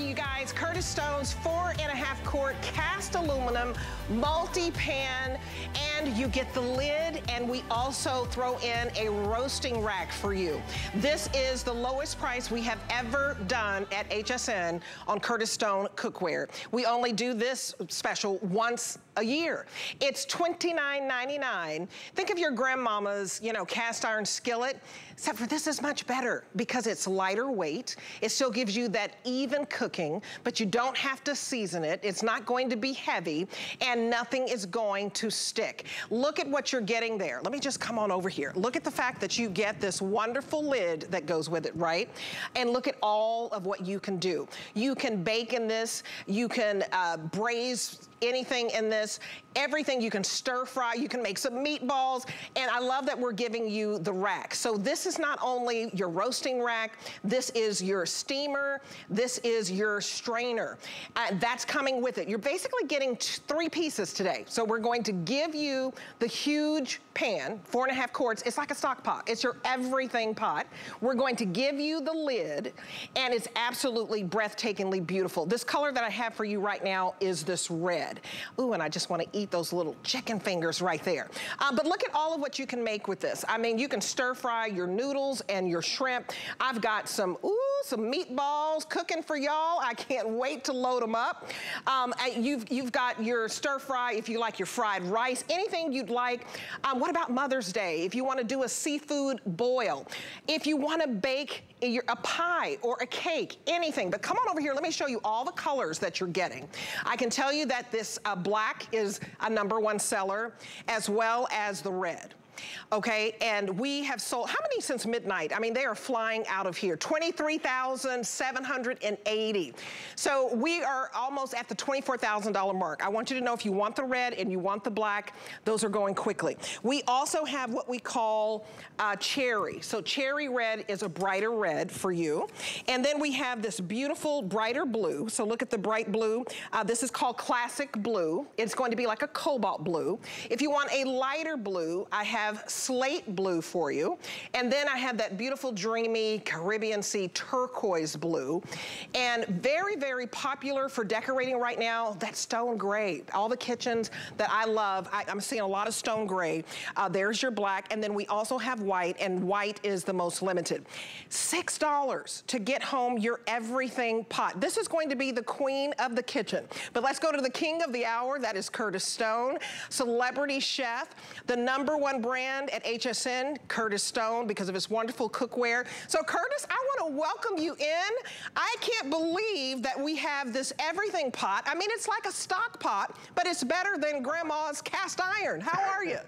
for you guys Curtis Stone's four and a half quart cast aluminum multi-pan and you get the lid and we also throw in a roasting rack for you. This is the lowest price we have ever done at HSN on Curtis Stone cookware. We only do this special once a year. It's $29.99. Think of your grandmama's, you know, cast iron skillet, except for this is much better because it's lighter weight. It still gives you that even cooking, but you don't have to season it. It's not going to be heavy and nothing is going to stick. Look at what you're getting there. Let me just come on over here. Look at the fact that you get this wonderful lid that goes with it, right? And look at all of what you can do. You can bake in this. You can uh, braise anything in this. Everything you can stir fry, you can make some meatballs, and I love that we're giving you the rack. So this is not only your roasting rack, this is your steamer, this is your strainer. Uh, that's coming with it. You're basically getting three pieces today. So we're going to give you the huge pan, four and a half quarts. It's like a stock pot. It's your everything pot. We're going to give you the lid, and it's absolutely breathtakingly beautiful. This color that I have for you right now is this red. Ooh, and I just want to eat those little chicken fingers right there. Um, but look at all of what you can make with this. I mean, you can stir fry your noodles and your shrimp. I've got some, ooh, some meatballs cooking for y'all. I can't wait to load them up. Um, you've, you've got your stir fry, if you like your fried rice, anything you'd like. Um, what about Mother's Day? If you want to do a seafood boil. If you want to bake a pie or a cake, anything. But come on over here, let me show you all the colors that you're getting. I can tell you that this uh, black is a number one seller, as well as the red okay? And we have sold, how many since midnight? I mean, they are flying out of here. 23,780. So we are almost at the $24,000 mark. I want you to know if you want the red and you want the black, those are going quickly. We also have what we call uh, cherry. So cherry red is a brighter red for you. And then we have this beautiful brighter blue. So look at the bright blue. Uh, this is called classic blue. It's going to be like a cobalt blue. If you want a lighter blue, I have have slate blue for you. And then I have that beautiful dreamy Caribbean Sea turquoise blue. And very, very popular for decorating right now, that stone gray. All the kitchens that I love, I, am seeing a lot of stone gray. Uh, there's your black. And then we also have white, and white is the most limited. $6 to get home your everything pot. This is going to be the queen of the kitchen. But let's go to the king of the hour. That is Curtis Stone, celebrity chef, the number one brand brand at HSN, Curtis Stone, because of his wonderful cookware. So Curtis, I want to welcome you in. I can't believe that we have this everything pot. I mean, it's like a stock pot, but it's better than grandma's cast iron. How are you?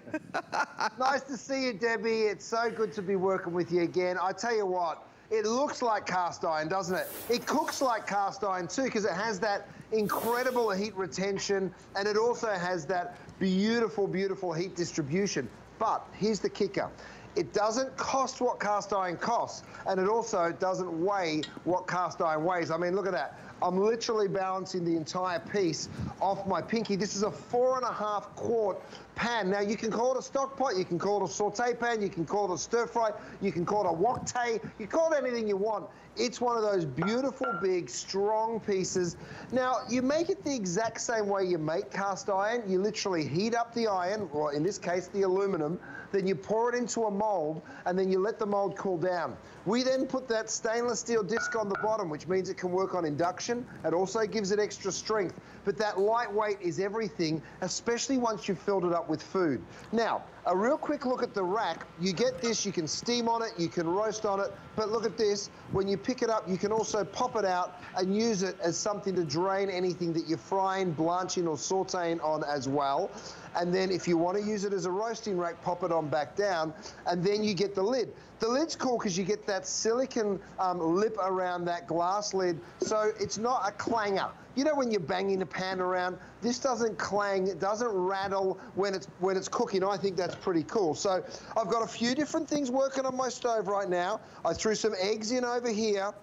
nice to see you, Debbie. It's so good to be working with you again. I tell you what, it looks like cast iron, doesn't it? It cooks like cast iron too, because it has that incredible heat retention, and it also has that beautiful, beautiful heat distribution. But here's the kicker. It doesn't cost what cast iron costs, and it also doesn't weigh what cast iron weighs. I mean, look at that. I'm literally balancing the entire piece off my pinky. This is a four and a half quart pan. Now, you can call it a stock pot, you can call it a saute pan, you can call it a stir fry, you can call it a wok tay, you call it anything you want. It's one of those beautiful, big, strong pieces. Now, you make it the exact same way you make cast iron. You literally heat up the iron, or in this case, the aluminum, then you pour it into a mold, and then you let the mold cool down. We then put that stainless steel disc on the bottom, which means it can work on induction. It also gives it extra strength. But that lightweight is everything, especially once you've filled it up with food. Now, a real quick look at the rack. You get this, you can steam on it, you can roast on it, but look at this. When you pick it up, you can also pop it out and use it as something to drain anything that you're frying, blanching, or sauteing on as well. And then if you want to use it as a roasting rack, pop it on back down, and then you get the lid. The lid's cool because you get that silicon um, lip around that glass lid, so it's not a clanger. You know when you're banging a pan around, this doesn't clang, it doesn't rattle when it's when it's cooking. I think that's pretty cool. So I've got a few different things working on my stove right now. I threw some eggs in over here.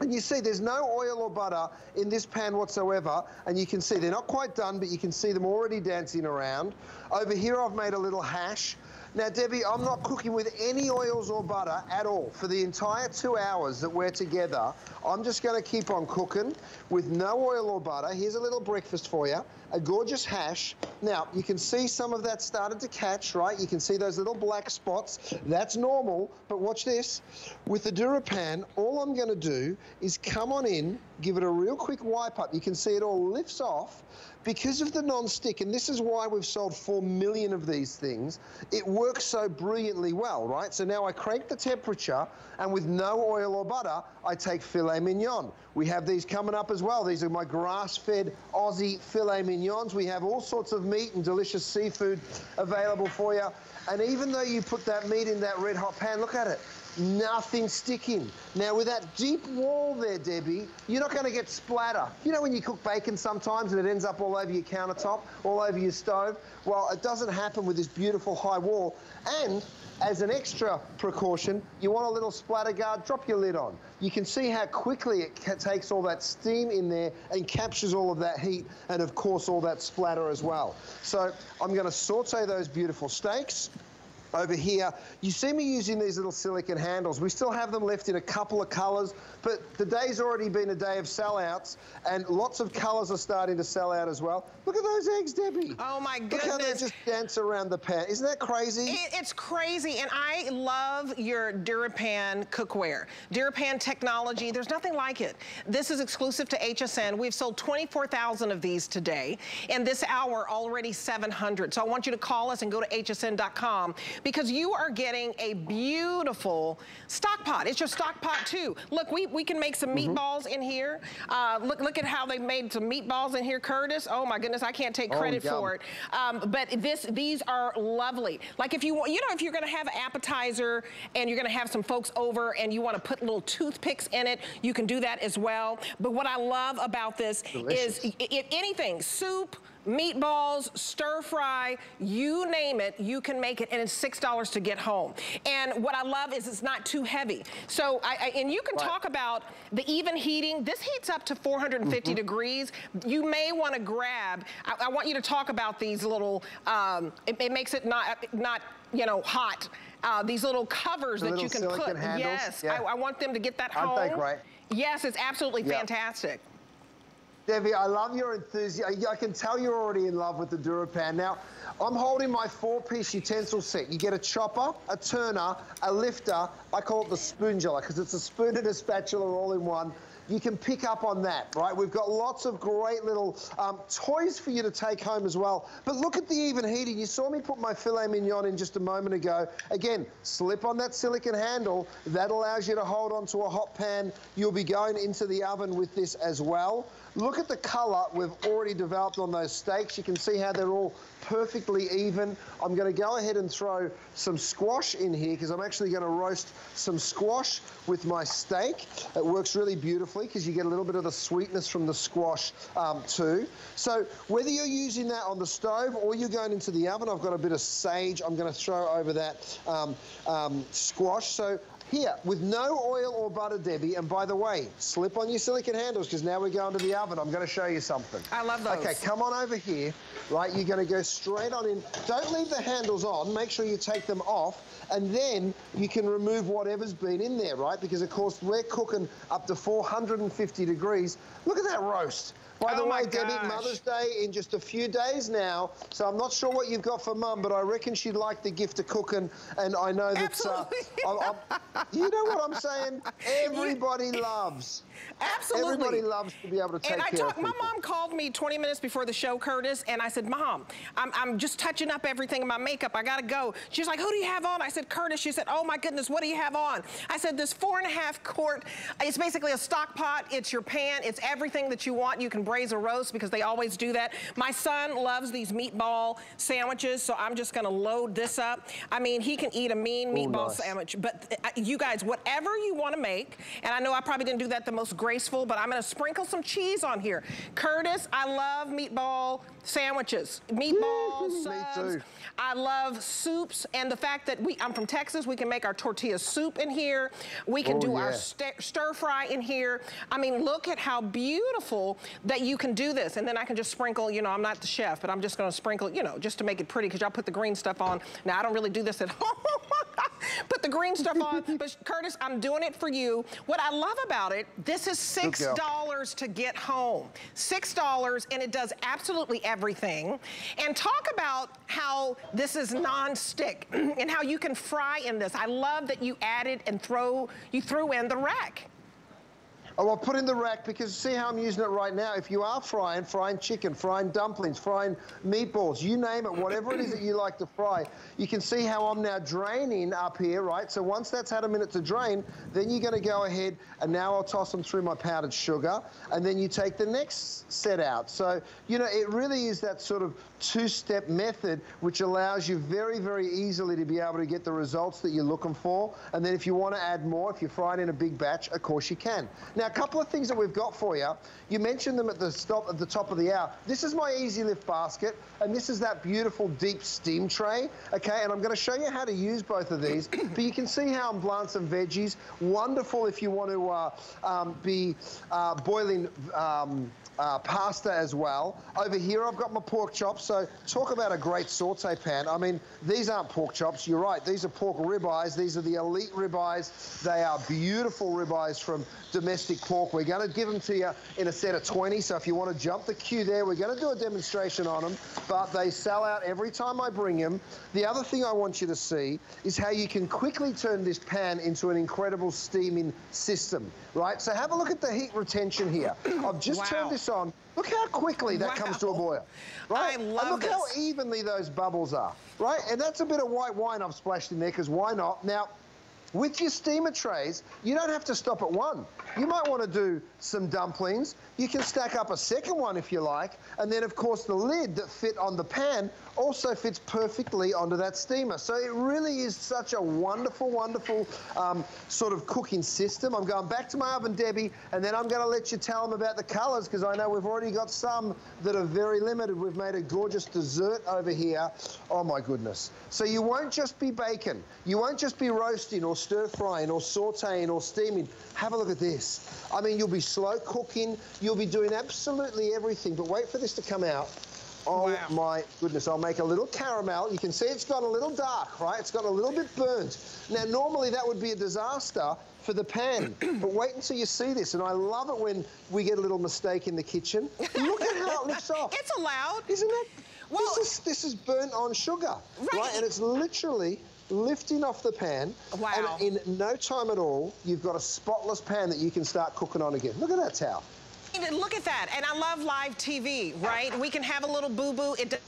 And you see there's no oil or butter in this pan whatsoever. And you can see they're not quite done, but you can see them already dancing around. Over here I've made a little hash. Now, Debbie, I'm not cooking with any oils or butter at all. For the entire two hours that we're together, I'm just going to keep on cooking with no oil or butter. Here's a little breakfast for you a gorgeous hash. Now, you can see some of that started to catch, right? You can see those little black spots. That's normal, but watch this. With the DuraPan, all I'm going to do is come on in, give it a real quick wipe up. You can see it all lifts off because of the non-stick, and this is why we've sold 4 million of these things, it works so brilliantly well, right? So now I crank the temperature, and with no oil or butter, I take filet mignon. We have these coming up as well. These are my grass-fed Aussie filet mignons. We have all sorts of meat and delicious seafood available for you. And even though you put that meat in that red hot pan, look at it nothing sticking. Now, with that deep wall there, Debbie, you're not going to get splatter. You know when you cook bacon sometimes and it ends up all over your countertop, all over your stove? Well, it doesn't happen with this beautiful high wall. And as an extra precaution, you want a little splatter guard, drop your lid on. You can see how quickly it takes all that steam in there and captures all of that heat and, of course, all that splatter as well. So I'm going to saute those beautiful steaks over here. You see me using these little silicon handles. We still have them left in a couple of colours, but the day's already been a day of sellouts, and lots of colours are starting to sell out as well. Look at those eggs, Debbie. Oh, my goodness. Look how they just dance around the pan. Isn't that crazy? It, it's crazy, and I love your DuraPan cookware. DuraPan technology, there's nothing like it. This is exclusive to HSN. We've sold 24,000 of these today, and this hour already 700. So I want you to call us and go to hsn.com because you are getting a beautiful stock pot. It's your stock pot too. Look, we, we can make some mm-hmm. meatballs mm -hmm. in here. Uh, look, look at how they made some meatballs in here, Curtis. Oh my goodness, I can't take oh, credit oh, for it. Um, but this, these are lovely. Like if you want, you know, if you're gonna have an appetizer and you're gonna have some folks over and you wanna put little toothpicks in it, you can do that as well. But what I love about this Delicious. is anything, soup, meatballs, stir fry, you name it, you can make it, and it's $6 to get home. And what I love is it's not too heavy. So, I, I and you can right. talk about the even heating. This heats up to 450 mm -hmm. degrees. You may want to grab, I, I, want you to talk about these little, um, it, it makes it not, not you know, hot. Uh, these little covers the that you can put. Handles. Yes, yeah. I, I, want them to get that home. Aren't they great? Yes, it's absolutely yep. fantastic. Debbie, I love your enthusiasm. I can tell you're already in love with the DuraPan. Now, I'm holding my four-piece utensil set. You get a chopper, a turner, a lifter. I call it the spoonula because it's a spoon and a spatula all in one you can pick up on that, right? We've got lots of great little um, toys for you to take home as well. But look at the even heating. You saw me put my filet mignon in just a moment ago. Again, slip on that silicon handle. That allows you to hold onto a hot pan. You'll be going into the oven with this as well. Look at the color we've already developed on those steaks. You can see how they're all perfectly even. I'm going to go ahead and throw some squash in here because I'm actually going to roast some squash with my steak. It works really beautifully because you get a little bit of the sweetness from the squash um, too. So whether you're using that on the stove or you're going into the oven, I've got a bit of sage I'm going to throw over that um, um, squash. So here, with no oil or butter, Debbie, and by the way, slip on your silicon handles because now we're going to the oven. I'm going to show you something. I love those. Okay, come on over here. Right, you're going to go straight on in. Don't leave the handles on. Make sure you take them off, and then you can remove whatever's been in there, right? Because, of course, we're cooking up to 450 degrees. Look at that roast. By the oh way, Debbie, Mother's Day in just a few days now, so I'm not sure what you've got for Mum, but I reckon she'd like the gift of cooking, and I know that. Uh, I, I, you know what I'm saying? Everybody loves. Absolutely. Everybody loves to be able to take and I care talk. My mom called me 20 minutes before the show, Curtis, and I said, Mom, I'm, I'm just touching up everything in my makeup. I gotta go. She's like, who do you have on? I said, Curtis. She said, oh my goodness, what do you have on? I said, this four and a half quart, it's basically a stock pot. It's your pan. It's everything that you want. You can braise a roast because they always do that. My son loves these meatball sandwiches, so I'm just gonna load this up. I mean, he can eat a mean meatball nice. sandwich, but uh, you guys, whatever you wanna make, and I know I probably didn't do that the most graceful, but I'm gonna sprinkle some cheese on here. Curtis, I love meatball sandwiches. Meatballs, subs. Me too. I love soups and the fact that we, I'm from Texas, we can make our tortilla soup in here. We can oh, do yeah. our stir fry in here. I mean, look at how beautiful that you can do this. And then I can just sprinkle, you know, I'm not the chef, but I'm just gonna sprinkle, you know, just to make it pretty because y'all put the green stuff on. Now, I don't really do this at home. Put the green stuff on. but Curtis, I'm doing it for you. What I love about it, this is $6 to get home. $6 and it does absolutely everything. And talk about how this is non-stick and how you can fry in this. I love that you added and throw, you threw in the rack. Oh, I'll put in the rack because see how I'm using it right now. If you are frying, frying chicken, frying dumplings, frying meatballs, you name it, whatever it is that you like to fry, you can see how I'm now draining up here, right? So once that's had a minute to drain, then you're gonna go ahead and now I'll toss them through my powdered sugar and then you take the next set out. So, you know, it really is that sort of two-step method which allows you very, very easily to be able to get the results that you're looking for. And then if you want to add more, if you're frying in a big batch, of course you can. Now, a couple of things that we've got for you. You mentioned them at the, stop, at the top of the hour. This is my Easy Lift basket, and this is that beautiful deep steam tray, okay? And I'm going to show you how to use both of these. but you can see how I'm blanching some veggies. Wonderful if you want to uh, um, be uh, boiling um, uh, pasta as well. Over here, I've got my pork chops. So talk about a great saute pan. I mean, these aren't pork chops. You're right. These are pork ribeyes. These are the elite ribeyes. They are beautiful ribeyes from domestic pork. We're going to give them to you in a set of 20. So if you want to jump the queue there, we're going to do a demonstration on them. But they sell out every time I bring them. The other thing I want you to see is how you can quickly turn this pan into an incredible steaming system, right? So have a look at the heat retention here. I've just wow. turned this on. Look how quickly that wow. comes to a boil, right? I love and look this. how evenly those bubbles are, right? And that's a bit of white wine I've splashed in there because why not? Now, with your steamer trays, you don't have to stop at one. You might want to do some dumplings. You can stack up a second one if you like. And then, of course, the lid that fit on the pan also fits perfectly onto that steamer. So it really is such a wonderful, wonderful um, sort of cooking system. I'm going back to my oven, Debbie, and then I'm going to let you tell them about the colours because I know we've already got some that are very limited. We've made a gorgeous dessert over here. Oh, my goodness. So you won't just be baking. You won't just be roasting or stir frying or sauteing or steaming. Have a look at this. I mean, you'll be slow cooking. You'll be doing absolutely everything. But wait for this to come out. Oh wow. my goodness, I'll make a little caramel. You can see it's got a little dark, right? It's got a little bit burnt. Now, normally that would be a disaster for the pan, but wait until you see this. And I love it when we get a little mistake in the kitchen. Look at how it looks off. It's allowed. Isn't it? Well, this is, this is burnt on sugar, right? right? And it's literally lifting off the pan. Wow. And in no time at all, you've got a spotless pan that you can start cooking on again. Look at that towel. Look at that. And I love live TV, right? We can have a little boo-boo. It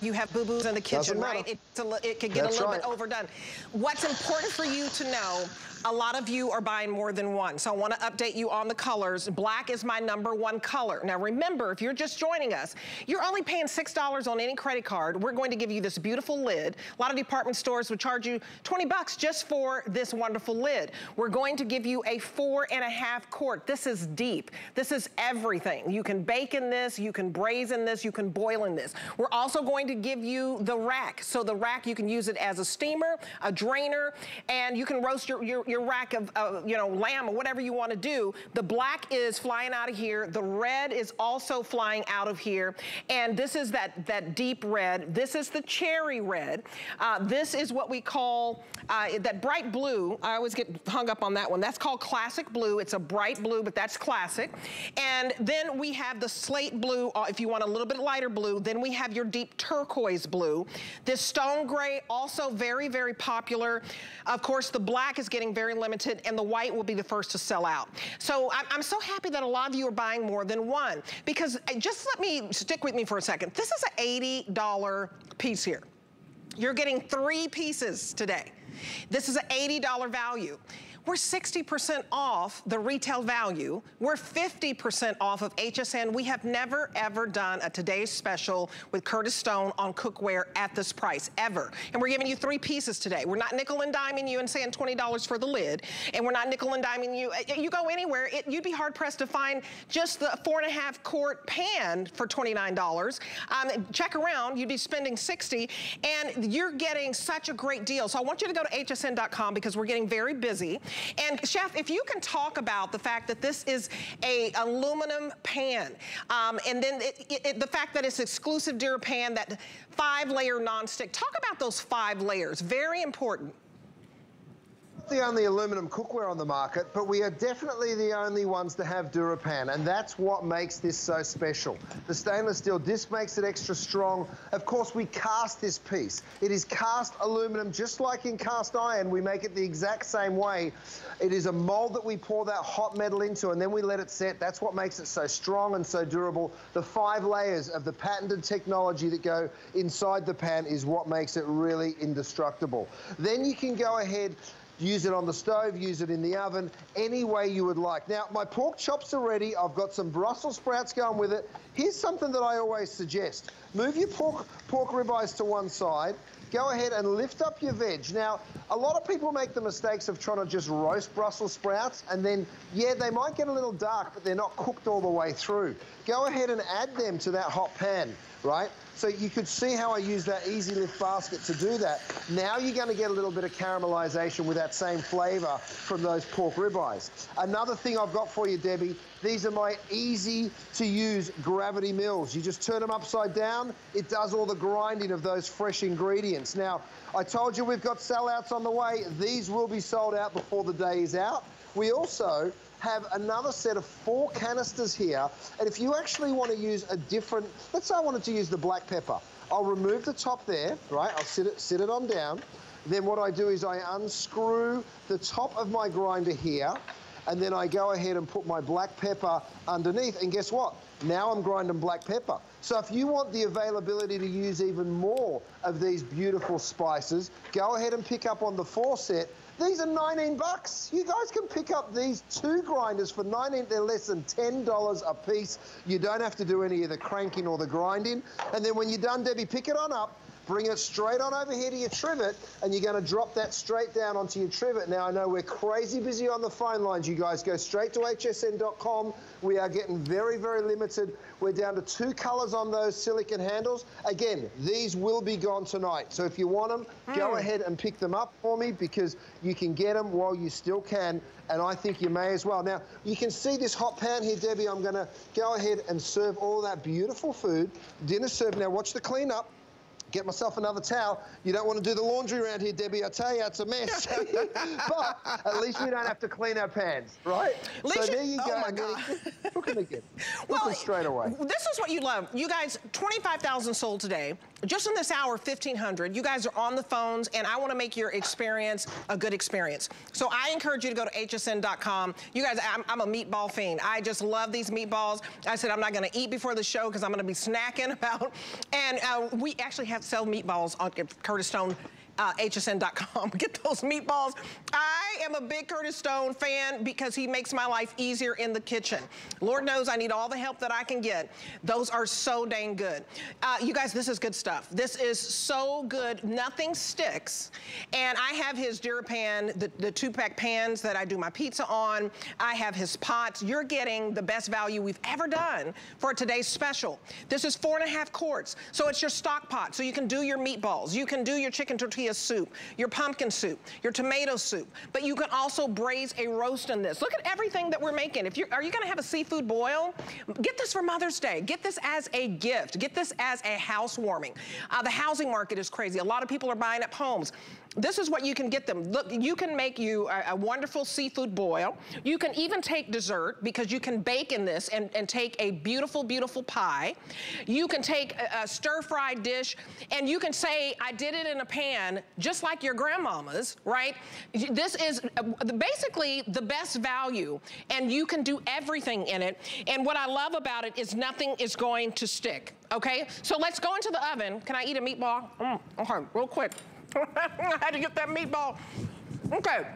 you have boo-boos in the kitchen, right? It's a, it could get That's a little right. bit overdone. What's important for you to know a lot of you are buying more than one. So I wanna update you on the colors. Black is my number one color. Now remember, if you're just joining us, you're only paying $6 on any credit card. We're going to give you this beautiful lid. A lot of department stores would charge you 20 bucks just for this wonderful lid. We're going to give you a four and a half quart. This is deep. This is everything. You can bake in this, you can braise in this, you can boil in this. We're also going to give you the rack. So the rack, you can use it as a steamer, a drainer, and you can roast your, your, your rack of, uh, you know, lamb or whatever you want to do. The black is flying out of here. The red is also flying out of here. And this is that, that deep red. This is the cherry red. Uh, this is what we call uh, that bright blue. I always get hung up on that one. That's called classic blue. It's a bright blue, but that's classic. And then we have the slate blue, uh, if you want a little bit lighter blue. Then we have your deep turquoise blue. This stone gray, also very, very popular. Of course, the black is getting very limited, and the white will be the first to sell out. So I'm, so happy that a lot of you are buying more than one, because uh, just let me, stick with me for a second. This is an $80 piece here. You're getting three pieces today. This is an $80 value. We're 60% off the retail value. We're 50% off of HSN. We have never, ever done a today's special with Curtis Stone on cookware at this price, ever. And we're giving you three pieces today. We're not nickel and diming you and saying $20 for the lid. And we're not nickel and diming you. Uh, you go anywhere, it, you'd be hard pressed to find just the four and a half quart pan for $29. Um, check around, you'd be spending 60 and you're getting such a great deal. So I want you to go to hsn.com because we're getting very busy. And Chef, if you can talk about the fact that this is a aluminum pan, um, and then it, it, the fact that it's exclusive DuraPan, that five layer nonstick. Talk about those five layers, very important the only aluminum cookware on the market, but we are definitely the only ones to have DuraPan, and that's what makes this so special. The stainless steel disc makes it extra strong. Of course, we cast this piece. It is cast aluminum, just like in cast iron. We make it the exact same way. It is a mold that we pour that hot metal into, and then we let it set. That's what makes it so strong and so durable. The five layers of the patented technology that go inside the pan is what makes it really indestructible. Then you can go ahead Use it on the stove, use it in the oven, any way you would like. Now, my pork chops are ready. I've got some Brussels sprouts going with it. Here's something that I always suggest. Move your pork, pork ribeyes to one side. Go ahead and lift up your veg. Now, a lot of people make the mistakes of trying to just roast Brussels sprouts, and then, yeah, they might get a little dark, but they're not cooked all the way through. Go ahead and add them to that hot pan, right? So you could see how I use that easy lift basket to do that. Now you're going to get a little bit of caramelization with that same flavor from those pork ribeyes. Another thing I've got for you, Debbie, these are my easy to use gravity mills. You just turn them upside down. It does all the grinding of those fresh ingredients. Now, I told you we've got sellouts on the way. These will be sold out before the day is out. We also have another set of four canisters here. And if you actually want to use a different, let's say I wanted to use the black pepper. I'll remove the top there, right? I'll sit it, sit it on down. Then what I do is I unscrew the top of my grinder here, and then I go ahead and put my black pepper underneath. And guess what? Now I'm grinding black pepper. So if you want the availability to use even more of these beautiful spices, go ahead and pick up on the four set these are 19 bucks. You guys can pick up these two grinders for 19. They're less than $10 a piece. You don't have to do any of the cranking or the grinding. And then when you're done, Debbie, pick it on up. Bring it straight on over here to your trivet, and you're going to drop that straight down onto your trivet. Now, I know we're crazy busy on the phone lines, you guys. Go straight to hsn.com. We are getting very, very limited. We're down to two colors on those silicon handles. Again, these will be gone tonight. So if you want them, mm. go hmm. ahead and pick them up for me because you can get them while you still can, and I think you may as well. Now, you can see this hot pan here, Debbie. I'm going to go ahead and serve all that beautiful food. Dinner served. Now, watch the cleanup get myself another towel. You don't want to do the laundry around here, Debbie. I tell you, it's a mess. but at least we don't have to clean our pans, right? So there you oh go. Oh my God. Cook them again. well, them straight away. This is what you love. You guys, 25,000 sold today. Just in this hour, 1,500. You guys are on the phones, and I want to make your experience a good experience. So I encourage you to go to hsn.com. You guys, I'm, I'm a meatball fiend. I just love these meatballs. I said I'm not going to eat before the show because I'm going to be snacking about. And uh, we actually have sell meatballs on Curtis Stone uh, hsn.com. Get those meatballs. I am a big Curtis Stone fan because he makes my life easier in the kitchen. Lord knows I need all the help that I can get. Those are so dang good. Uh, you guys, this is good stuff. This is so good. Nothing sticks. And I have his DuraPan, the, the two-pack pans that I do my pizza on. I have his pots. You're getting the best value we've ever done for today's special. This is four and a half quarts. So it's your stock pot. So you can do your meatballs. You can do your chicken tortilla tortilla soup, your pumpkin soup, your tomato soup. But you can also braise a roast in this. Look at everything that we're making. If you are you gonna have a seafood boil? Get this for Mother's Day. Get this as a gift. Get this as a housewarming. Uh, the housing market is crazy. A lot of people are buying up homes this is what you can get them. Look, you can make you a, a, wonderful seafood boil. You can even take dessert because you can bake in this and, and take a beautiful, beautiful pie. You can take a, a stir-fried dish and you can say, I did it in a pan just like your grandmama's, right? This is uh, basically the best value and you can do everything in it. And what I love about it is nothing is going to stick, okay? So let's go into the oven. Can I eat a meatball? Mm, okay, real quick. I had to get that meatball. Okay.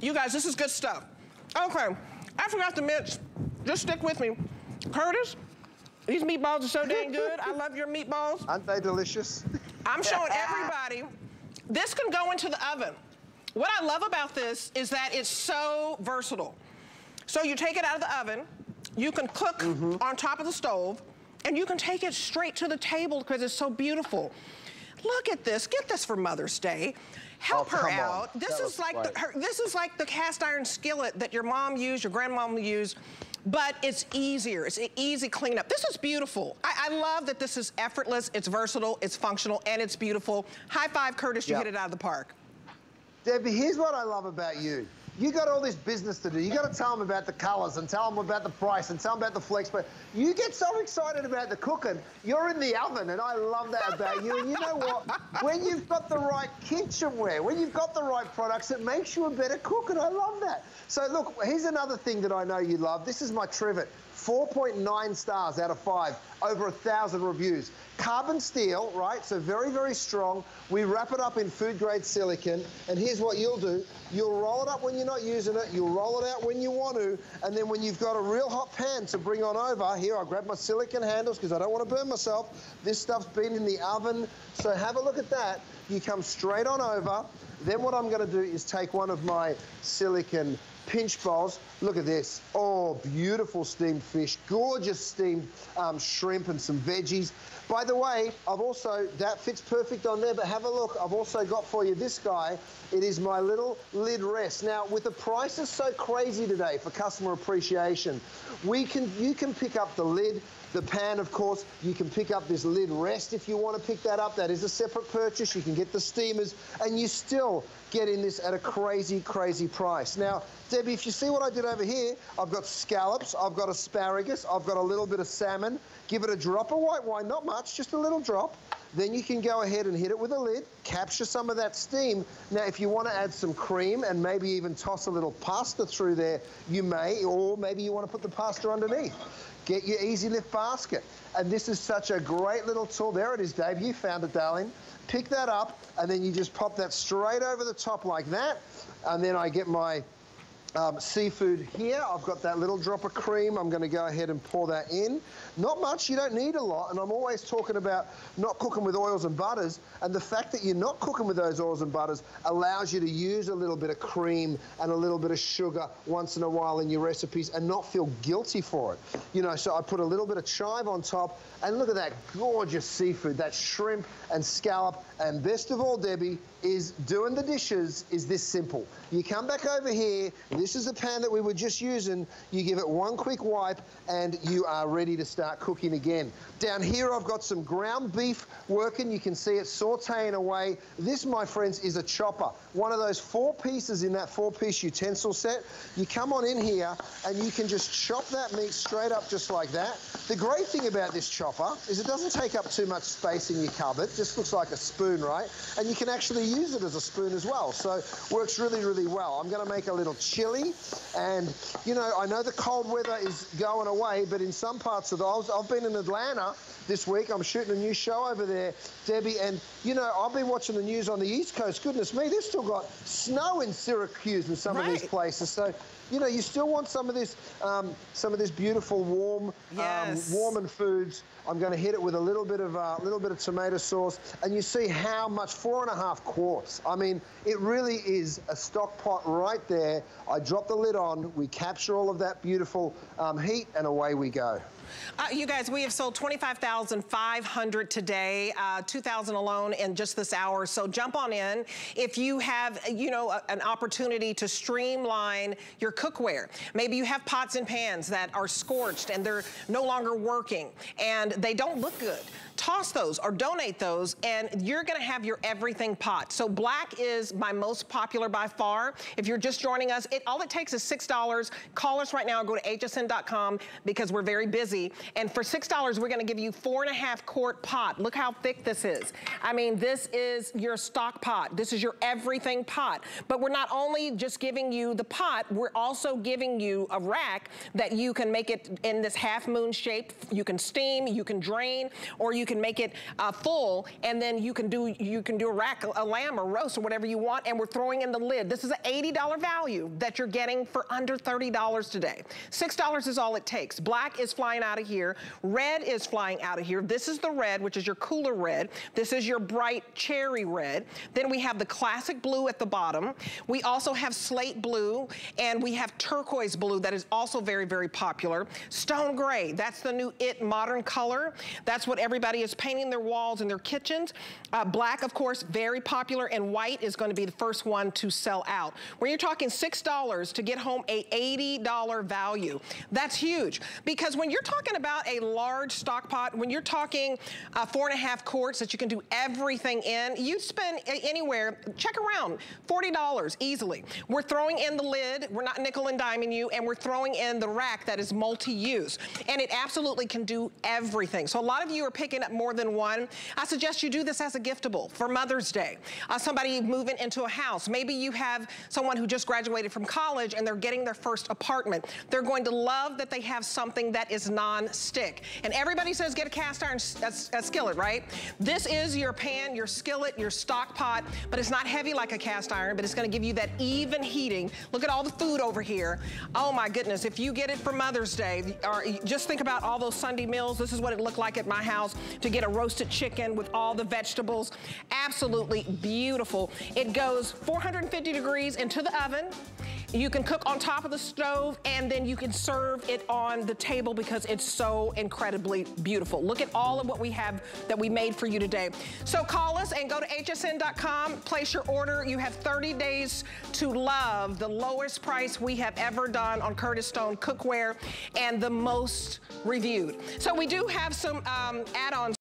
You guys, this is good stuff. Okay, I forgot to mention, just stick with me. Curtis, these meatballs are so dang good. I love your meatballs. Aren't they delicious? I'm showing everybody, this can go into the oven. What I love about this is that it's so versatile. So you take it out of the oven, you can cook mm -hmm. on top of the stove, and you can take it straight to the table because it's so beautiful. Look at this, get this for Mother's Day. Help oh, her out. On. This that is like the, her, this is like the cast iron skillet that your mom used, your grandmom used, but it's easier. It's an easy cleanup. This is beautiful. I, I, love that this is effortless, it's versatile, it's functional, and it's beautiful. High five, Curtis, you yep. hit it out of the park. Debbie, here's what I love about you. You got all this business to do. You got to tell them about the colours and tell them about the price and tell them about the flex. But you get so excited about the cooking, you're in the oven, and I love that about you. And you know what? when you've got the right kitchenware, when you've got the right products, it makes you a better cook, and I love that. So look, here's another thing that I know you love. This is my trivet. 4.9 stars out of 5, over a 1,000 reviews. Carbon steel, right, so very, very strong. We wrap it up in food-grade silicon, and here's what you'll do. You'll roll it up when you're not using it, you'll roll it out when you want to, and then when you've got a real hot pan to bring on over, here, I grab my silicon handles because I don't want to burn myself. This stuff's been in the oven, so have a look at that. You come straight on over. Then what I'm going to do is take one of my silicon pinch bowls. Look at this. Oh, beautiful steamed fish. Gorgeous steamed um, shrimp and some veggies. By the way, I've also, that fits perfect on there, but have a look. I've also got for you this guy. It is my little lid rest. Now, with the prices so crazy today for customer appreciation, we can, you can pick up the lid, the pan, of course, you can pick up this lid rest if you want to pick that up. That is a separate purchase. You can get the steamers, and you still get in this at a crazy, crazy price. Now, Debbie, if you see what I did over here, I've got scallops, I've got asparagus, I've got a little bit of salmon. Give it a drop of white wine, not much, just a little drop. Then you can go ahead and hit it with a lid, capture some of that steam. Now, if you want to add some cream and maybe even toss a little pasta through there, you may, or maybe you want to put the pasta underneath. Get your easy lift basket. And this is such a great little tool. There it is, Dave. You found it, darling. Pick that up, and then you just pop that straight over the top like that. And then I get my um, seafood here. I've got that little drop of cream. I'm going to go ahead and pour that in. Not much, you don't need a lot. And I'm always talking about not cooking with oils and butters. And the fact that you're not cooking with those oils and butters allows you to use a little bit of cream and a little bit of sugar once in a while in your recipes and not feel guilty for it. You know, so I put a little bit of chive on top. And look at that gorgeous seafood, that shrimp and scallop. And best of all, Debbie, is doing the dishes is this simple. You come back over here, this is the pan that we were just using, you give it one quick wipe and you are ready to start cooking again. Down here I've got some ground beef working, you can see it sauteing away. This, my friends, is a chopper. One of those four pieces in that four-piece utensil set. You come on in here and you can just chop that meat straight up just like that. The great thing about this chopper is it doesn't take up too much space in your cupboard, just looks like a spoon, right? And you can actually use it as a spoon as well. So works really, really well. I'm going to make a little chili. And, you know, I know the cold weather is going away, but in some parts of the... I've been in Atlanta this week. I'm shooting a new show over there, Debbie. And, you know, I've been watching the news on the East Coast. Goodness me, they've still got snow in Syracuse and some right. of these places. So you know, you still want some of this, um, some of this beautiful warm, um, yes. um, warm and foods. I'm going to hit it with a little bit of a uh, little bit of tomato sauce, and you see how much four and a half quarts. I mean, it really is a stock pot right there. I drop the lid on, we capture all of that beautiful um, heat, and away we go. Uh, you guys, we have sold 25,500 today, uh, 2,000 alone in just this hour. So jump on in. If you have, you know, a, an opportunity to streamline your cookware, maybe you have pots and pans that are scorched and they're no longer working and they don't look good toss those or donate those and you're gonna have your everything pot. So black is my most popular by far. If you're just joining us, it all it takes is $6. Call us right now, go to hsn.com because we're very busy. And for $6, we're gonna give you four and a half quart pot. Look how thick this is. I mean, this is your stock pot. This is your everything pot. But we're not only just giving you the pot, we're also giving you a rack that you can make it in this half moon shape. You can steam, you can drain, or you can make it uh, full, and then you can do you can do a rack, a lamb or roast or whatever you want, and we're throwing in the lid. This is an $80 value that you're getting for under $30 today. $6 is all it takes. Black is flying out of here. Red is flying out of here. This is the red, which is your cooler red. This is your bright cherry red. Then we have the classic blue at the bottom. We also have slate blue, and we have turquoise blue that is also very, very popular. Stone gray, that's the new it modern color. That's what everybody is painting their walls and their kitchens. Uh, black, of course, very popular, and white is gonna be the first one to sell out. When you're talking $6 to get home a $80 value, that's huge. Because when you're talking about a large stock pot, when you're talking uh, four and a half quarts that you can do everything in, you spend anywhere, check around, $40 easily. We're throwing in the lid, we're not nickel and diming you, and we're throwing in the rack that is multi-use. And it absolutely can do everything. So a lot of you are picking up more than one. I suggest you do this as a giftable for Mother's Day. Uh, somebody moving into a house. Maybe you have someone who just graduated from college and they're getting their first apartment. They're going to love that they have something that is non-stick. And everybody says get a cast iron a, a skillet, right? This is your pan, your skillet, your stock pot, but it's not heavy like a cast iron, but it's gonna give you that even heating. Look at all the food over here. Oh my goodness, if you get it for Mother's Day, or just think about all those Sunday meals. This is what it looked like at my house to get a roasted chicken with all the vegetables. Absolutely beautiful. It goes 450 degrees into the oven. You can cook on top of the stove and then you can serve it on the table because it's so incredibly beautiful. Look at all of what we have that we made for you today. So call us and go to hsn.com, place your order. You have 30 days to love the lowest price we have ever done on Curtis Stone cookware and the most reviewed. So we do have some um, add-ons